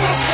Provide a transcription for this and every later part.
Fire!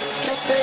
Make